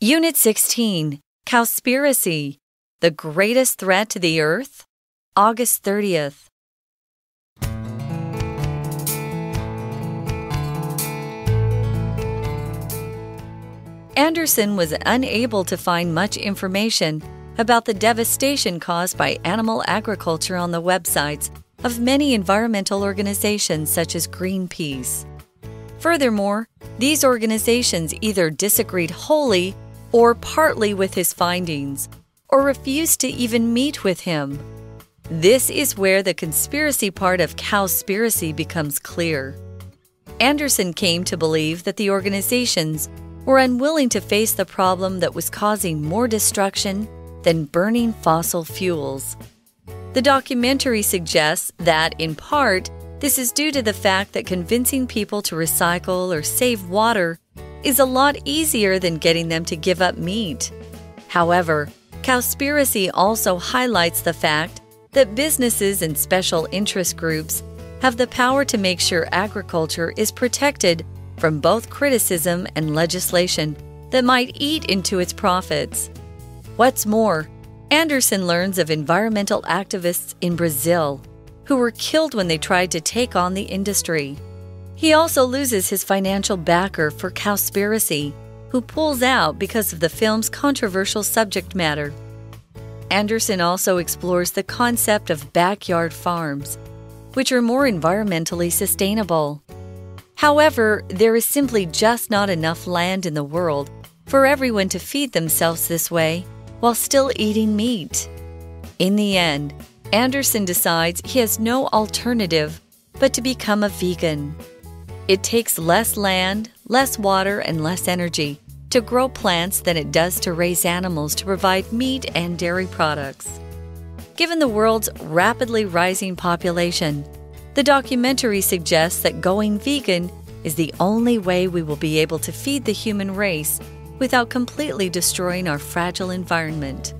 Unit 16 Cowspiracy The Greatest Threat to the Earth? August 30th. Anderson was unable to find much information about the devastation caused by animal agriculture on the websites of many environmental organizations such as Greenpeace. Furthermore, these organizations either disagreed wholly or partly with his findings, or refused to even meet with him. This is where the conspiracy part of Cowspiracy becomes clear. Anderson came to believe that the organizations were unwilling to face the problem that was causing more destruction than burning fossil fuels. The documentary suggests that, in part, this is due to the fact that convincing people to recycle or save water is a lot easier than getting them to give up meat. However, Cowspiracy also highlights the fact that businesses and special interest groups have the power to make sure agriculture is protected from both criticism and legislation that might eat into its profits. What's more, Anderson learns of environmental activists in Brazil who were killed when they tried to take on the industry. He also loses his financial backer for Cowspiracy, who pulls out because of the film's controversial subject matter. Anderson also explores the concept of backyard farms, which are more environmentally sustainable. However, there is simply just not enough land in the world for everyone to feed themselves this way while still eating meat. In the end, Anderson decides he has no alternative but to become a vegan. It takes less land, less water, and less energy to grow plants than it does to raise animals to provide meat and dairy products. Given the world's rapidly rising population, the documentary suggests that going vegan is the only way we will be able to feed the human race without completely destroying our fragile environment.